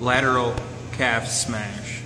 lateral calf smash.